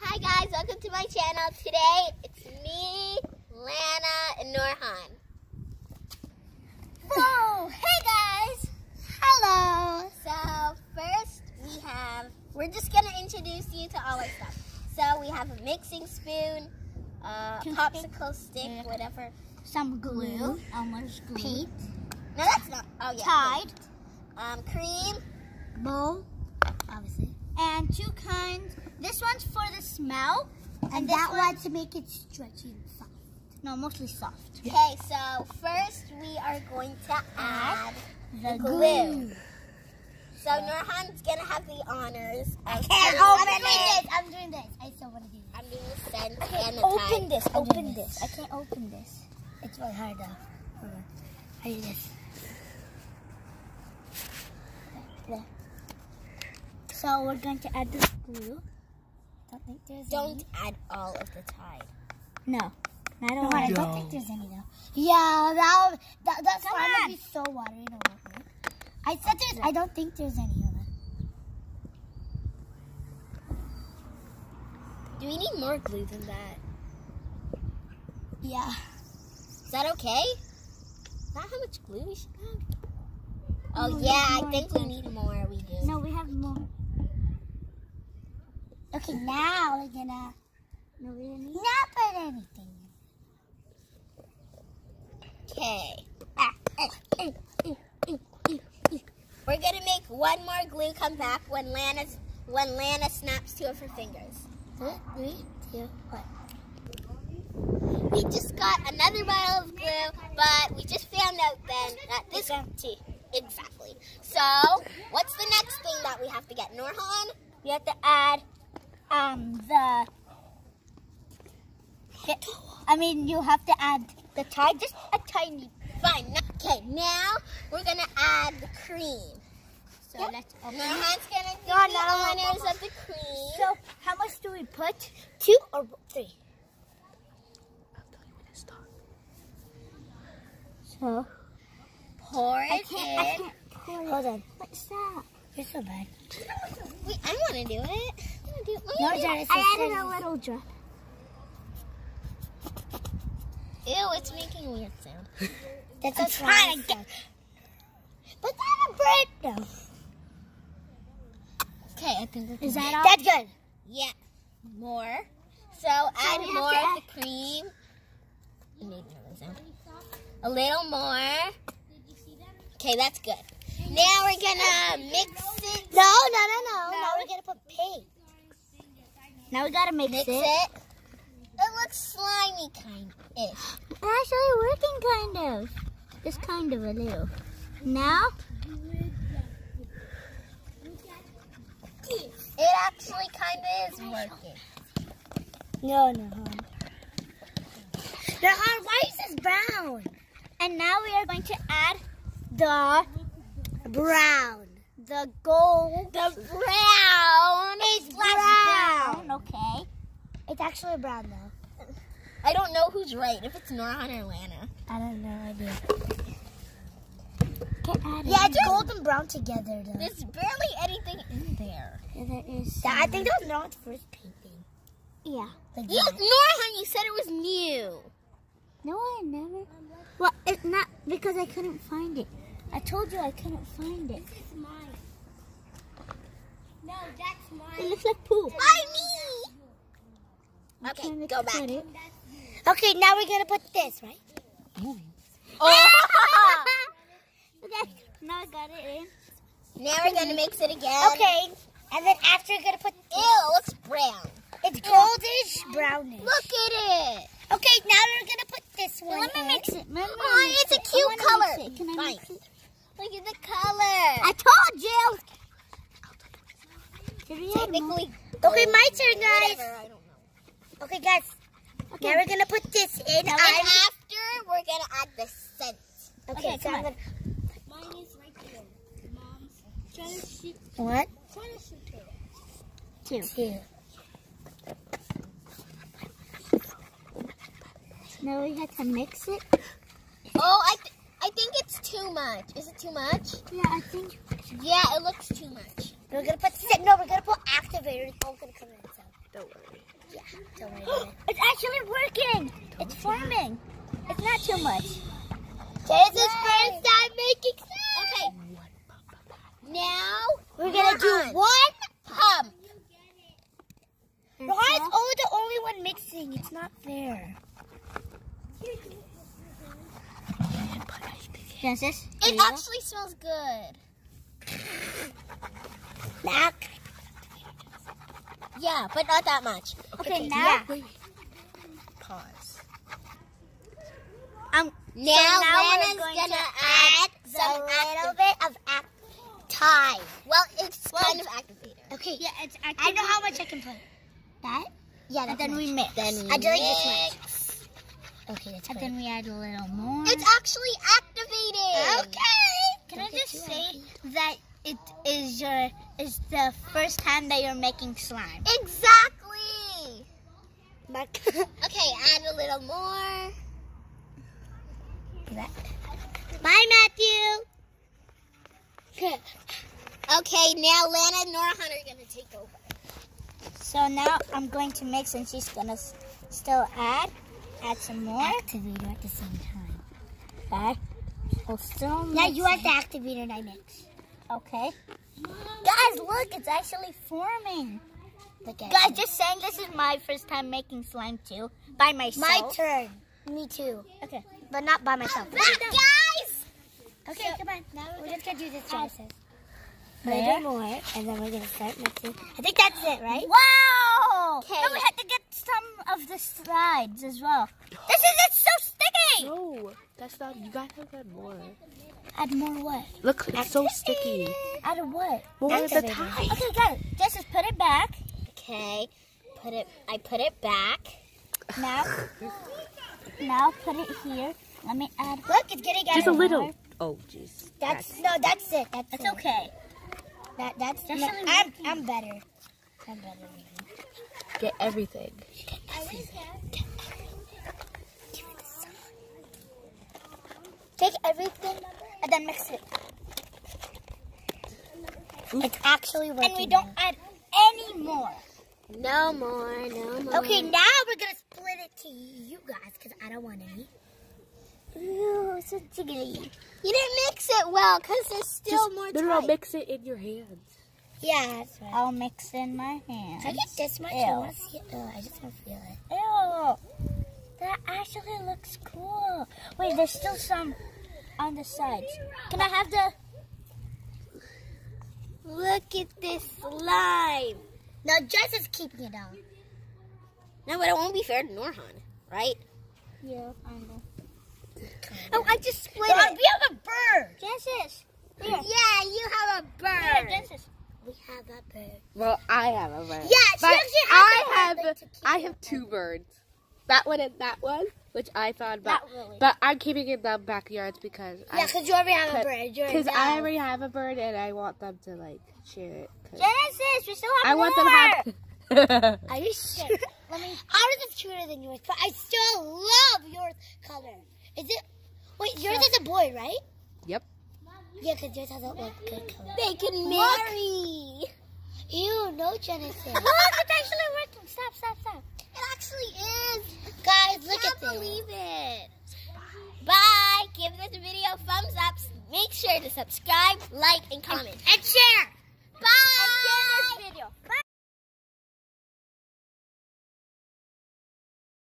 Hi guys, welcome to my channel. Today it's me, Lana, and Norhan. Whoa! Hey guys! Hello! So first we have, we're just gonna introduce you to all our stuff. So we have a mixing spoon, a popsicle stick, whatever. Some glue. Elmer's glue. Paint. No, that's not. Oh yeah. Tide. Um, cream. Bowl. Obviously. And two kinds. This one's for the smell. And, that this one to make it stretchy and soft. No, mostly soft. Okay, so first we are going to add The glue. So Norhan's gonna have the honors. I can't I'm open it. this. I'm doing this. I still want to do this. I'm doing the scent and the Open this. I'm Open this. this. I can't open this. It's really hard though. Hold on. I do this. So we're going to add this glue. Don't think there's Don't add all of the tide. No. I don't No, want I to. don't think there's any though. Yeah, that, would- that that's Come fine. on. It'll be so watery. Don't. I said there's. I don't think there's any. Hold on. Do we need more glue than that? Yeah. Is that okay? Is that how much glue we should have? Oh No, yeah, I think we need more. We do. No, we have more. Okay, now we're gonna No, we don't need. not put anything. Okay. We're gonna make one more glue come back when Lana's when Lana snaps two of her fingers. Three, two, one. We just got another bottle of glue, but we just found out then that this is empty. Exactly. So, what's the next thing that we have to get? Norhan? We have to add um the. I mean, you have to add the tide, just a tiny. Fine. Okay, now we're gonna add the cream. So Yep. let's open. Norhan's gonna do No, the no, no, no, honors of the cream. So, how much do we put? Two or three? So, pour I it can't. I in. can't pour it. Hold on. What's that? You're so bad. Wait, I want to do it. Do. No, Let me do Jared, I added a little drop. Ew, it's making a weird sound. That's I'm a trying to get- Put that in bread though. Okay, I think that's Is that all? That's good. Yeah. More. So add more of the cream. You made another sound. A little more. Okay, that's good. Now we're gonna mix it. No, no, no, no. Now we're gonna put paint. Now we gotta mix, Mix it. it. It looks slimy kind ish. Actually working kind of. Just kind of a little. Now, It actually kind of is working. No, no. Hon, why is this brown? and now we are going to add the Brown. The gold. The brown is brown. Okay. It's actually brown though. I don't know who's right, if it's Norhan or Lana. I don't know idea. Get added. Yeah, it's gold and brown together though. There's barely anything in there. Yeah, there is. Yeah, I think that was Noah's first painting. Yeah. Like. Norhan, you said it was new. No, I never. Well, it's not because I couldn't find it. I told you I couldn't find it. This is mine. No, that's mine. It looks like poop. Why me? Okay, go back. it? Okay, now we're gonna put this, right? Oh. Okay, now I got it in. now we're gonna mix it again. Okay, and then after we're gonna put Ew, it looks brown. it's goldish brownish. Look at it. Okay, now we're gonna put this one. Let me in. mix it. Let me Oh, mix it's a it. I cute wanna color. mix it. Can I Fine. mix it? Look at the color. I told you. Did we add more? Technically, Okay, my turn, guys. whatever, I don't know. Okay, guys. Okay. Now we're gonna put this in. Now, after, we're gonna add the scent. okay, Okay, so I'm on. gonna. Mine is right there. Mom's. Try to shoot. What? Try to shoot it. Two. Two. Now we have to mix it. Oh, I, th- I think it's too much. Is it too much? Yeah, I think. Yeah, it looks too much. We're gonna put no. We're gonna put activator. It's all gonna come in. So. Don't worry. Yeah, don't worry. it's actually working. It's forming. It's not too much. Genesis first time making sound. Okay. Now We're gonna do one pump. Ron's only the only one mixing. It's not fair. Genesis. It here. actually smells good. Back. Yeah, but not that much. Okay, now. Pause. Um, Now, now we're Lana's going gonna to add A some little bit of act time. Well, it's kind of activator. Okay. yeah, it's I know how much I can put. That? Yeah, And then we much. mix. Then we I do like this mix. Okay, that's And then we add a little more. It's actually activated. Can I just say that it is your is the first time that you're making slime? Exactly. Back. Okay, add a little more. Bye, Matthew. Okay, now Lana and Nora Hunter are gonna take over. So now I'm going to mix, and she's gonna still add, add some more. Activator at the same time. Okay. We'll still Yeah, mix you have it. the activator and I mix. Okay. Guys, look, it's actually forming. Guys, just saying, this is my first time making slime too, by myself. my turn. Me too. Okay. But not by myself. Ah, Back, guys. Okay, come on. Now we're just gonna do this, Genesis. A There. more, and then we're gonna start mixing. I think that's it, right? Wow! Okay. And we had to get some of the slides as well. This is it's so No, that's not. You gotta add more. Add more what? Look, it's so sticky. Add a what? More of the time. Okay, guys, just just put it back Okay, put it. I put it back. now. now put it here. Let me add. Look, it's getting Just a little. Oh, jeez. That's no, that's it. That's It's it. okay. That that's. Just no, I'm I'm better. I'm better. than you. Get everything. Take everything and then mix it. It's actually working. And we don't add any more. No more. No more. Okay, now we're gonna split it to you guys because I don't want any. Ooh, so jiggly. You didn't mix it well because there's still more No, no, mix it in your hands. Yeah, that's right. I'll mix in my hands. I get this much. Ew. I want to see it. I just want to feel it. Ew. That actually looks cool. Wait, there's still some on the sides. Can I have the... Look at this slime. Now Jess is keeping it out. No, but it won't be fair to Norhan, right? Yeah, I know. Oh, I just split Dog, it. we have a bird. Here. Yeah, you have a bird. bird. Genesis. We have a bird. Well, I have a bird. Yeah, But I a bird, have like, to keep I have two birds. That one and that one, which I found, but Not really. but I'm keeping in the backyards because Yeah, because you already have a bird. Because. I already have a bird and I want them to like share it. 'cause Genesis, we still have I more. want them to have. Are you sure? Let me... Ours is cuter than yours, but I still love yours color. Is it? Wait, yours is a boy, right? Yep. Yeah, because yours has a like, good color. They can marry. Ew, no Genesis. Look, it's actually working. Stop, stop, stop. It actually is. Guys, look Can't at this. believe it. Bye. Give this video a thumbs up. Make sure to subscribe, like, and comment. And share. Bye.